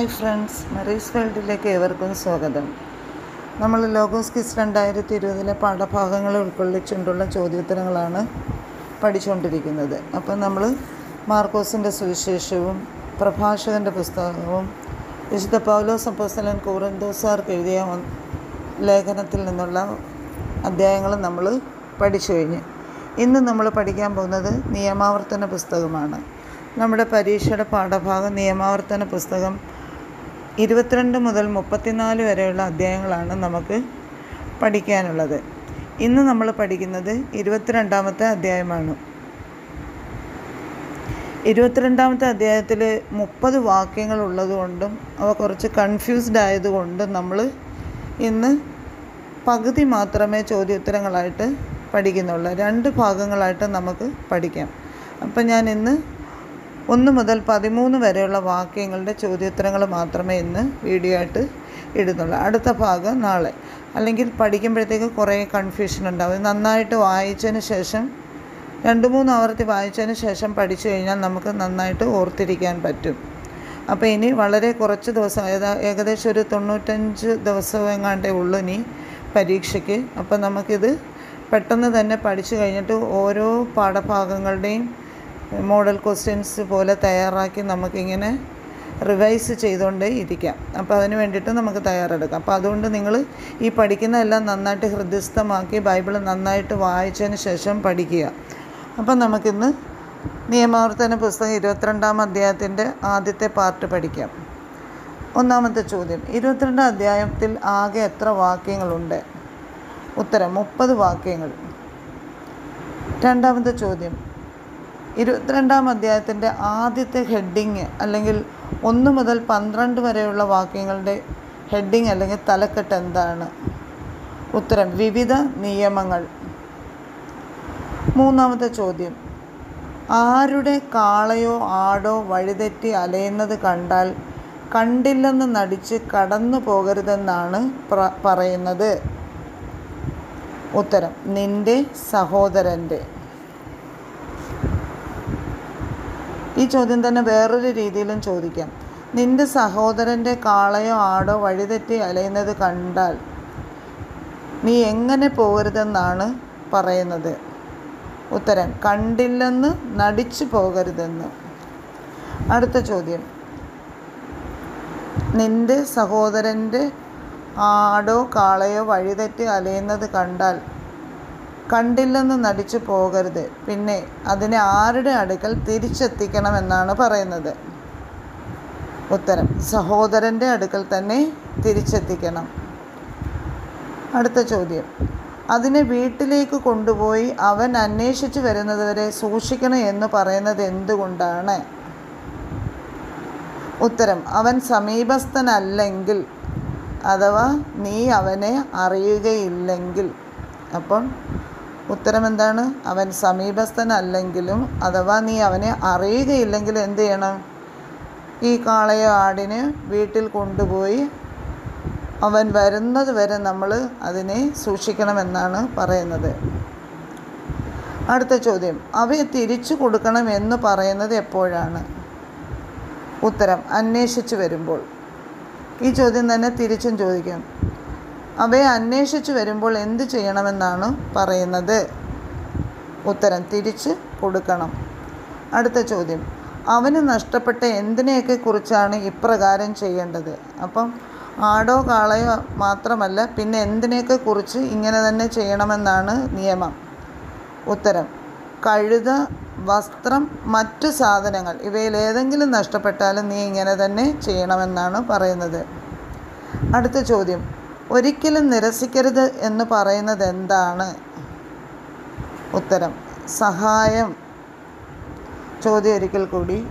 Hi friends മറീസ് ഫീൽഡിലേക്ക് ഏവർക്കും സ്വാഗതം. നമ്മൾ ലോഗോസ് കിസ് രണ്ടായിരത്തി ഇരുപതിലെ പാഠഭാഗങ്ങൾ ഉൾക്കൊള്ളിച്ചുകൊണ്ടുള്ള ചോദ്യോത്തരങ്ങളാണ് പഠിച്ചുകൊണ്ടിരിക്കുന്നത്. അപ്പം നമ്മൾ മാർക്കോസിന്റെ സുവിശേഷവും പ്രഭാഷകന്റെ പുസ്തകവും വിശുദ്ധ പൗലോസ് അപ്പോസ്തലൻ കൂറന്തോസാർക്ക് എഴുതിയ ലേഖനത്തിൽ നിന്നുള്ള അധ്യായങ്ങൾ നമ്മൾ പഠിച്ചു കഴിഞ്ഞ്. ഇന്ന് നമ്മൾ പഠിക്കാൻ പോകുന്നത് നിയമാവർത്തന പുസ്തകമാണ്. നമ്മുടെ പരീക്ഷയുടെ പാഠഭാഗം നിയമാവർത്തന പുസ്തകം ഇരുപത്തിരണ്ട് മുതൽ മുപ്പത്തിനാല് വരെയുള്ള അധ്യായങ്ങളാണ് നമുക്ക് പഠിക്കാനുള്ളത്. ഇന്ന് നമ്മൾ പഠിക്കുന്നത് ഇരുപത്തിരണ്ടാമത്തെ അധ്യായമാണ്. ഇരുപത്തിരണ്ടാമത്തെ അധ്യായത്തിൽ മുപ്പത് വാക്യങ്ങൾ ഉള്ളതുകൊണ്ടും അവ കുറച്ച് കൺഫ്യൂസ്ഡ് ആയതുകൊണ്ടും നമ്മൾ ഇന്ന് പകുതി മാത്രമേ ചോദ്യോത്തരങ്ങളായിട്ട് പഠിക്കുന്നുള്ളൂ. രണ്ട് ഭാഗങ്ങളായിട്ട് നമുക്ക് പഠിക്കാം. അപ്പം ഞാൻ ഇന്ന് ഒന്ന് മുതൽ പതിമൂന്ന് വരെയുള്ള വാക്യങ്ങളുടെ ചോദ്യോത്തരങ്ങൾ മാത്രമേ ഇന്ന് വീഡിയോ ആയിട്ട് ഇടുന്നുള്ളൂ. അടുത്ത ഭാഗം നാളെ. അല്ലെങ്കിൽ പഠിക്കുമ്പോഴത്തേക്ക് കുറേ കൺഫ്യൂഷൻ ഉണ്ടാവും. നന്നായിട്ട് വായിച്ചതിന് ശേഷം രണ്ട് മൂന്ന് ആവർത്തി വായിച്ചതിന് ശേഷം പഠിച്ചു കഴിഞ്ഞാൽ നമുക്ക് നന്നായിട്ട് ഓർത്തിരിക്കാൻ പറ്റും. അപ്പോൾ ഇനി വളരെ കുറച്ച് ദിവസം ഏകദേശം ഒരു തൊണ്ണൂറ്റഞ്ച് ദിവസം എങ്ങാണ്ടേ ഉള്ളൂ ഇനി പരീക്ഷയ്ക്ക്. അപ്പോൾ നമുക്കിത് പെട്ടെന്ന് തന്നെ പഠിച്ചു കഴിഞ്ഞിട്ട് ഓരോ പാഠഭാഗങ്ങളുടെയും മോഡൽ ക്വസ്റ്റ്യൻസ് പോലെ തയ്യാറാക്കി നമുക്കിങ്ങനെ റിവൈസ് ചെയ്തുകൊണ്ട് ഇരിക്കാം. അപ്പോൾ അതിന് വേണ്ടിയിട്ട് നമുക്ക് തയ്യാറെടുക്കാം. അപ്പോൾ അതുകൊണ്ട് നിങ്ങൾ ഈ പഠിക്കുന്നതെല്ലാം നന്നായിട്ട് ഹൃദയസ്ഥമാക്കി ബൈബിൾ നന്നായിട്ട് വായിച്ചതിന് ശേഷം പഠിക്കുക. അപ്പം നമുക്കിന്ന് നിയമാവർത്തന പുസ്തകം ഇരുപത്തിരണ്ടാം അധ്യായത്തിന്റെ ആദ്യത്തെ പാർട്ട് പഠിക്കാം. ഒന്നാമത്തെ ചോദ്യം ഇരുപത്തിരണ്ടാം അധ്യായത്തിൽ ആകെ എത്ര വാക്യങ്ങളുണ്ട്? ഉത്തരം മുപ്പത് വാക്യങ്ങൾ. രണ്ടാമത്തെ ചോദ്യം ഇരുപത്തിരണ്ടാം അധ്യായത്തിന്റെ ആദ്യത്തെ ഹെഡിങ് അല്ലെങ്കിൽ ഒന്ന് മുതൽ പന്ത്രണ്ട് വരെയുള്ള വാക്യങ്ങളുടെ ഹെഡിങ് അല്ലെങ്കിൽ തലക്കെട്ട് എന്താണ്? ഉത്തരം വിവിധ നിയമങ്ങൾ. മൂന്നാമത്തെ ചോദ്യം ആരുടെ കാളയോ ആടോ വഴിതെറ്റി അലയുന്നത് കണ്ടാൽ കണ്ടില്ലെന്ന് നടിച്ച് കടന്നു പോകരുതെന്നാണ് പറയുന്നത്. ഉത്തരം നിന്റെ സഹോദരന്റെ. ഈ ചോദ്യം തന്നെ വേറൊരു രീതിയിലും ചോദിക്കാം. നിന്റെ സഹോദരന്റെ കാളയോ ആടോ വഴിതെറ്റി അലയുന്നത് കണ്ടാൽ നീ എങ്ങനെ പോകരുതെന്നാണ് പറയുന്നത്? ഉത്തരം കണ്ടില്ലെന്ന് നടിച്ചു പോകരുതെന്ന്. അടുത്ത ചോദ്യം നിന്റെ സഹോദരന്റെ ആടോ കാളയോ വഴിതെറ്റി അലയുന്നത് കണ്ടാൽ കണ്ടില്ലെന്ന് നടിച്ചു പോകരുത്. പിന്നെ അതിനെ ആരുടെ അടുക്കൽ തിരിച്ചെത്തിക്കണമെന്നാണ് പറയുന്നത്. ഉത്തരം സഹോദരന്റെ അടുക്കൽ തന്നെ തിരിച്ചെത്തിക്കണം. അടുത്ത ചോദ്യം. അതിനെ വീട്ടിലേക്ക് കൊണ്ടുപോയി അവൻ അന്വേഷിച്ചു വരുന്നതുവരെ സൂക്ഷിക്കണം എന്ന് പറയുന്നത് എന്തുകൊണ്ടാണ്? ഉത്തരം അവൻ സമീപസ്ഥനല്ലെങ്കിൽ അഥവാ നീ അവനെ അറിയുകയില്ലെങ്കിൽ. അപ്പം ഉത്തരം എന്താണ് അവൻ സമീപസ്ഥനല്ലെങ്കിലും അഥവാ നീ അവനെ അറിയുകയില്ലെങ്കിൽ എന്ത് ചെയ്യണം? ഈ കാളയോ ആടിനെ വീട്ടിൽ കൊണ്ടുപോയി അവൻ വരുന്നത് വരെ നമ്മൾ അതിനെ സൂക്ഷിക്കണമെന്നാണ് പറയുന്നത്. അടുത്ത ചോദ്യം. അവയെ തിരിച്ചു കൊടുക്കണം എന്ന് പറയുന്നത് എപ്പോഴാണ്? ഉത്തരം. അന്വേഷിച്ചു വരുമ്പോൾ. ഈ ചോദ്യം തന്നെ തിരിച്ചും ചോദിക്കാം. അവയെ അന്വേഷിച്ചു വരുമ്പോൾ എന്ത് ചെയ്യണമെന്നാണ് പറയുന്നത്? ഉത്തരം തിരിച്ച് കൊടുക്കണം. അടുത്ത ചോദ്യം. അവന് നഷ്ടപ്പെട്ട എന്തിനെയൊക്കെ കുറിച്ചാണ് ഇപ്രകാരം ചെയ്യേണ്ടത്? അപ്പം ആടോ കാളയോ മാത്രമല്ല പിന്നെ എന്തിനെയൊക്കെ കുറിച്ച് ഇങ്ങനെ തന്നെ ചെയ്യണമെന്നാണ് നിയമം? ഉത്തരം. കഴുത വസ്ത്രം മറ്റു സാധനങ്ങൾ. ഇവയിൽ ഏതെങ്കിലും നഷ്ടപ്പെട്ടാലും നീ ഇങ്ങനെ തന്നെ ചെയ്യണമെന്നാണ് പറയുന്നത്. അടുത്ത ചോദ്യം. ഒരിക്കലും നിരസിക്കരുത് എന്ന് പറയുന്നത് എന്താണ് ഉത്തരം. സഹായം. ചോദ്യം ഒരിക്കൽ കൂടി.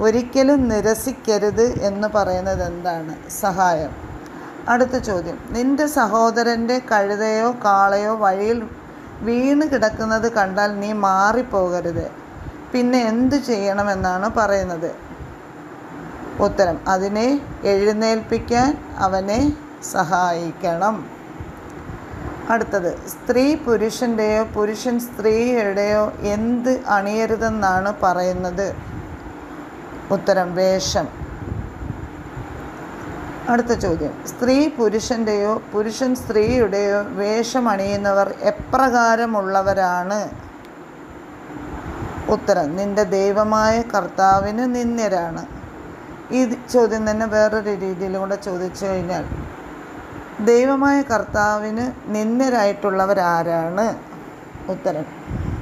ഒരിക്കലും നിരസിക്കരുത് എന്ന് പറയുന്നത് എന്താണ് സഹായം. അടുത്ത ചോദ്യം. നിന്റെ സഹോദരന്റെ കഴുതയോ കാളയോ വഴിയിൽ വീണ് കിടക്കുന്നത് കണ്ടാൽ നീ മാറിപ്പോകരുത്. പിന്നെ എന്തു ചെയ്യണമെന്നാണ് പറയുന്നത്? ഉത്തരം. അതിനെ എഴുന്നേൽപ്പിക്കാൻ അവനെ സഹായിക്കണം. അടുത്തത് സ്ത്രീ പുരുഷന്റെയോ പുരുഷൻ സ്ത്രീയുടെയോ എന്ത് അണിയരുതെന്നാണ് പറയുന്നത്? ഉത്തരം വേഷം. അടുത്ത ചോദ്യം സ്ത്രീ പുരുഷന്റെയോ പുരുഷൻ സ്ത്രീയുടെയോ വേഷം അണിയുന്നവർ എപ്രകാരമുള്ളവരാണ്? ഉത്തരം നിന്റെ ദൈവമായ കർത്താവിന് നിന്ദ്യരാണ്. ഈ ചോദ്യം തന്നെ വേറൊരു രീതിയിലൂടെ ചോദിച്ചു കഴിഞ്ഞാൽ ദൈവമായ കർത്താവിന് നിന്ദ്യരായിട്ടുള്ളവരാരാണ് ഉത്തരം.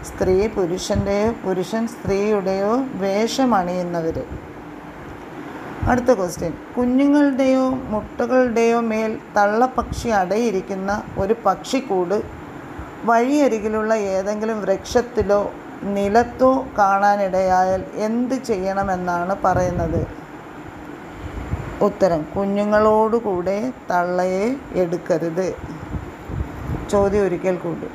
സ്ത്രീ പുരുഷന്റെയോ പുരുഷൻ സ്ത്രീയുടെയോ വേഷമണിയുന്നവർ അടുത്ത ക്വസ്റ്റ്യൻ കുഞ്ഞുങ്ങളുടെയോ മുട്ടകളുടെയോ മേൽ തള്ളപ്പക്ഷി അടയിരിക്കുന്ന ഒരു പക്ഷിക്കൂട് വഴിയരികിലുള്ള ഏതെങ്കിലും വൃക്ഷത്തിലോ നിലത്തോ കാണാനിടയായാൽ എന്ത് ചെയ്യണമെന്നാണ് പറയുന്നത്? ഉത്തരം കുഞ്ഞുങ്ങളോടുകൂടെ തള്ളയെ എടുക്കരുത്. ചോദ്യം ഒരിക്കൽ കൂടി.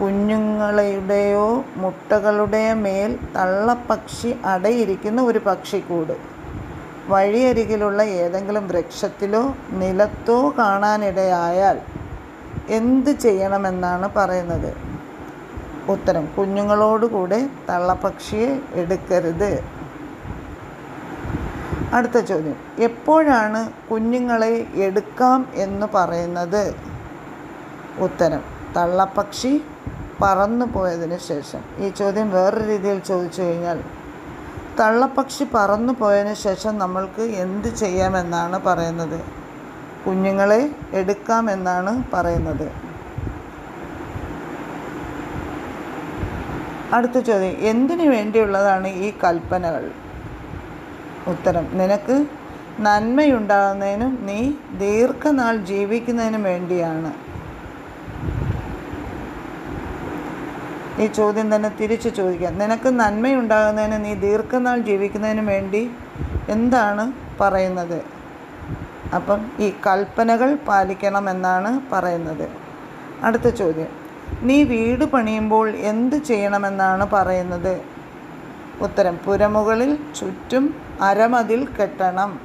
കുഞ്ഞുങ്ങളുടെയോ മുട്ടകളുടെ മേൽ തള്ളപ്പക്ഷി അടയിരിക്കുന്ന ഒരു പക്ഷിക്കൂട്. വഴിയരികിലുള്ള ഏതെങ്കിലും വൃക്ഷത്തിലോ നിലത്തോ കാണാനിടയായാൽ എന്ത് ചെയ്യണമെന്നാണ് പറയുന്നത്? ഉത്തരം കുഞ്ഞുങ്ങളോടുകൂടെ തള്ളപ്പക്ഷിയെ എടുക്കരുത്. അടുത്ത ചോദ്യം. എപ്പോഴാണ് കുഞ്ഞുങ്ങളെ എടുക്കാം എന്ന് പറയുന്നത്? ഉത്തരം. തള്ളപ്പക്ഷി പറന്നു പോയതിന് ശേഷം. ഈ ചോദ്യം വേറൊരു രീതിയിൽ ചോദിച്ചു കഴിഞ്ഞാൽ തള്ളപ്പക്ഷി പറന്നു പോയതിന് ശേഷം നമ്മൾക്ക് എന്ത് ചെയ്യാമെന്നാണ് പറയുന്നത്? കുഞ്ഞുങ്ങളെ എടുക്കാം എന്നാണ് പറയുന്നത്. അടുത്ത ചോദ്യം. എന്തിനു വേണ്ടിയുള്ളതാണ് ഈ കൽപ്പനകൾ? ഉത്തരം. നിനക്ക് നന്മയുണ്ടാകുന്നതിനും നീ ദീർഘനാൾ ജീവിക്കുന്നതിനും വേണ്ടിയാണ്. ഈ ചോദ്യം തന്നെ തിരിച്ചു ചോദിക്കാം. നിനക്ക് നന്മയുണ്ടാകുന്നതിന് നീ ദീർഘനാൾ ജീവിക്കുന്നതിനും വേണ്ടി എന്താണ് പറയുന്നത്? അപ്പം ഈ കൽപ്പനകൾ പാലിക്കണമെന്നാണ് പറയുന്നത്. അടുത്ത ചോദ്യം. നീ വീട് പണിയുമ്പോൾ എന്ത് ചെയ്യണമെന്നാണ് പറയുന്നത്? ഉത്തരം. പുരമുകളിൽ ചുറ്റും അരമതിൽ കെട്ടണം.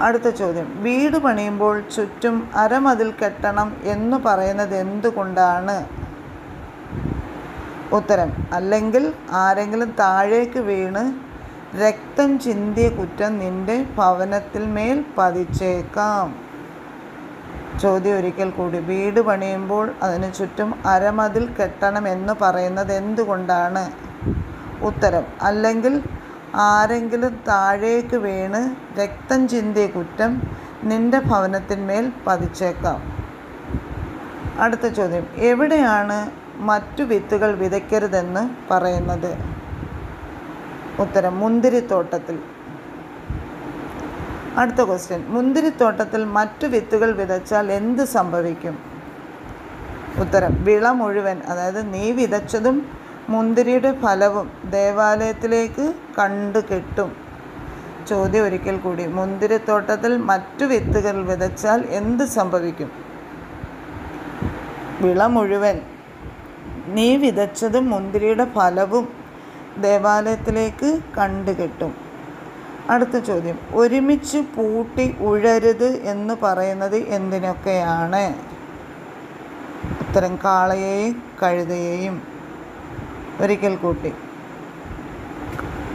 അടുത്ത ചോദ്യം. വീട് പണിയുമ്പോൾ ചുറ്റും അരമതിൽ കെട്ടണം എന്ന് പറയുന്നത് എന്തുകൊണ്ടാണ്? ഉത്തരം. അല്ലെങ്കിൽ ആരെങ്കിലും താഴേക്ക് വീണ് രക്തം ചിന്തിയ കുറ്റം നിന്റെ ഭവനത്തിൽ മേൽ പതിച്ചേക്കാം. ചോദ്യം ഒരിക്കൽ കൂടി. വീട് പണിയുമ്പോൾ അതിന് ചുറ്റും അരമതിൽ കെട്ടണം എന്ന് പറയുന്നത് എന്തുകൊണ്ടാണ്? ഉത്തരം. അല്ലെങ്കിൽ ആരെങ്കിലും താഴേക്ക് വീണ് രക്തം ചിന്തിയ കുറ്റം നിന്റെ ഭവനത്തിന്മേൽ പതിച്ചേക്കാം. അടുത്ത ചോദ്യം. എവിടെയാണ് മറ്റു വിത്തുകൾ വിതയ്ക്കരുതെന്ന് പറയുന്നത്? ഉത്തരം മുന്തിരിത്തോട്ടത്തിൽ. അടുത്ത ക്വസ്റ്റ്യൻ മുന്തിരിത്തോട്ടത്തിൽ മറ്റു വിത്തുകൾ വിതച്ചാൽ എന്ത് സംഭവിക്കും? ഉത്തരം വിള മുഴുവൻ അതായത് നീ വിതച്ചതും മുന്തിരിയുടെ ഫലവും ദേവാലയത്തിലേക്ക് കണ്ടു കെട്ടും. ചോദ്യം ഒരിക്കൽ കൂടി. മുന്തിരിത്തോട്ടത്തിൽ മറ്റു വിത്തുകൾ വിതച്ചാൽ എന്ത് സംഭവിക്കും? വിള മുഴുവൻ. നീ വിതച്ചതും മുന്തിരിയുടെ ഫലവും ദേവാലയത്തിലേക്ക് കണ്ടു കെട്ടും. അടുത്ത ചോദ്യം. ഒരുമിച്ച് പൂട്ടി ഉഴരുത് എന്ന് പറയുന്നത് എന്തിനൊക്കെയാണ്? ഉത്തരം കാളയെയും കഴുതയെയും. ഒരിക്കൽ കൂട്ടി.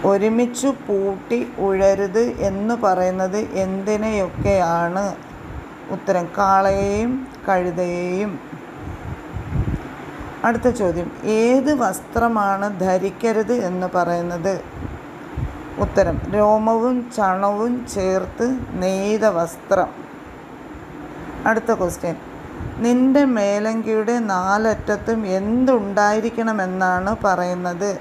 ഒരുമിച്ച് പൂട്ടി ഉഴരുത് എന്ന് പറയുന്നത് എന്തിനെയൊക്കെയാണ്? ഉത്തരം കാളയെയും കഴുതയെയും. അടുത്ത ചോദ്യം ഏത് വസ്ത്രമാണ് ധരിക്കരുത് എന്ന് പറയുന്നത്? ഉത്തരം രോമവും ചണവും ചേർത്ത് നെയ്ത വസ്ത്രം. അടുത്ത ക്വസ്റ്റ്യൻ നിന്റെ മേലങ്കിയുടെ നാലറ്റത്തും എന്തുണ്ടായിരിക്കണമെന്നാണ് പറയുന്നത്?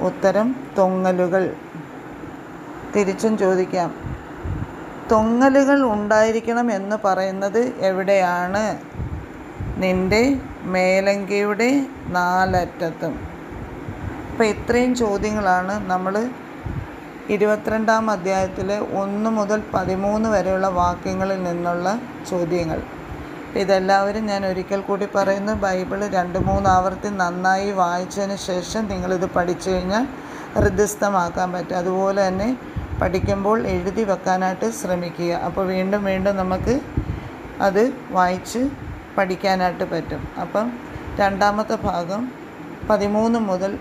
ഉത്തരം തൊങ്ങലുകൾ. തിരിച്ചും ചോദിക്കാം. തൊങ്ങലുകൾ ഉണ്ടായിരിക്കണം എന്ന് പറയുന്നത് എവിടെയാണ്? നിന്റെ മേലങ്കിയുടെ നാലറ്റത്തും. അപ്പോൾ ഇത്രയും ചോദ്യങ്ങളാണ് നമ്മൾ ഇരുപത്തിരണ്ടാം അധ്യായത്തിലെ ഒന്ന് മുതൽ പതിമൂന്ന് വരെയുള്ള വാക്യങ്ങളിൽ നിന്നുള്ള ചോദ്യങ്ങൾ. ഇതെല്ലാവരും ഞാൻ ഒരിക്കൽ കൂടി പറയുന്നു. ബൈബിൾ രണ്ട് മൂന്ന് ആവർത്തി നന്നായി വായിച്ചതിന് ശേഷം നിങ്ങളിത് പഠിച്ചു കഴിഞ്ഞാൽ ഹൃദയസ്ഥമാക്കാൻ പറ്റും. അതുപോലെ തന്നെ പഠിക്കുമ്പോൾ എഴുതി വെക്കാനായിട്ട് ശ്രമിക്കുക. അപ്പോൾ വീണ്ടും വീണ്ടും നമുക്ക് അത് വായിച്ച് പഠിക്കാനായിട്ട് പറ്റും. അപ്പം രണ്ടാമത്തെ ഭാഗം പതിമൂന്ന് മുതൽ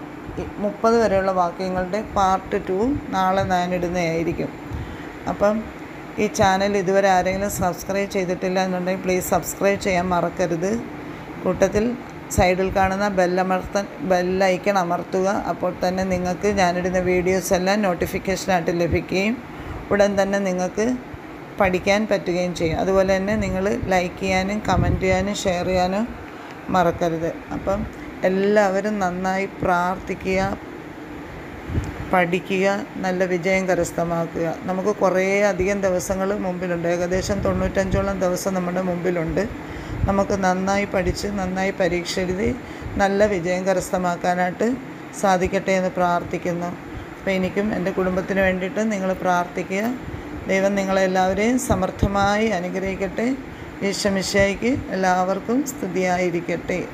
മുപ്പത് വരെയുള്ള വാക്യങ്ങളുടെ പാർട്ട് ടു നാളെ ഞാനിടുന്നതായിരിക്കും അപ്പം ഈ ചാനൽ ഇതുവരെ ആരെങ്കിലും സബ്സ്ക്രൈബ് ചെയ്തിട്ടില്ല എന്നുണ്ടെങ്കിൽ പ്ലീസ് സബ്സ്ക്രൈബ് ചെയ്യാൻ മറക്കരുത്. കൂട്ടത്തിൽ സൈഡിൽ കാണുന്ന ബെല്ലമർത്ത ബെല്ലൈക്കൺ അമർത്തുക. അപ്പോൾ തന്നെ നിങ്ങൾക്ക് ഞാനിടുന്ന വീഡിയോസ് എല്ലാം നോട്ടിഫിക്കേഷനായിട്ട് ലഭിക്കുകയും ഉടൻ തന്നെ നിങ്ങൾക്ക് പഠിക്കാൻ പറ്റുകയും ചെയ്യും. അതുപോലെ തന്നെ നിങ്ങൾ ലൈക്ക് ചെയ്യാനും കമന്റ് ചെയ്യാനും ഷെയർ ചെയ്യാനും മറക്കരുത്. അപ്പം എല്ലാവരും നന്നായി പ്രാർത്ഥിക്കുക പഠിക്കുക നല്ല വിജയം കരസ്ഥമാക്കുക. നമുക്ക് കുറേ അധികം ദിവസങ്ങൾ മുമ്പിലുണ്ട്. ഏകദേശം തൊണ്ണൂറ്റഞ്ചോളം ദിവസം നമ്മുടെ മുമ്പിലുണ്ട്. നമുക്ക് നന്നായി പഠിച്ച് നന്നായി പരീക്ഷ എഴുതി നല്ല വിജയം കരസ്ഥമാക്കാനായിട്ട് സാധിക്കട്ടെ എന്ന് പ്രാർത്ഥിക്കുന്നു. അപ്പോൾ എനിക്കും എന്റെ കുടുംബത്തിന് വേണ്ടിയിട്ട് നിങ്ങൾ പ്രാർത്ഥിക്കുക. ദൈവം നിങ്ങളെല്ലാവരെയും സമർത്ഥമായി അനുഗ്രഹിക്കട്ടെ. ഈശമിശയ്ക്ക് എല്ലാവർക്കും സ്തുതിയായിരിക്കട്ടെ.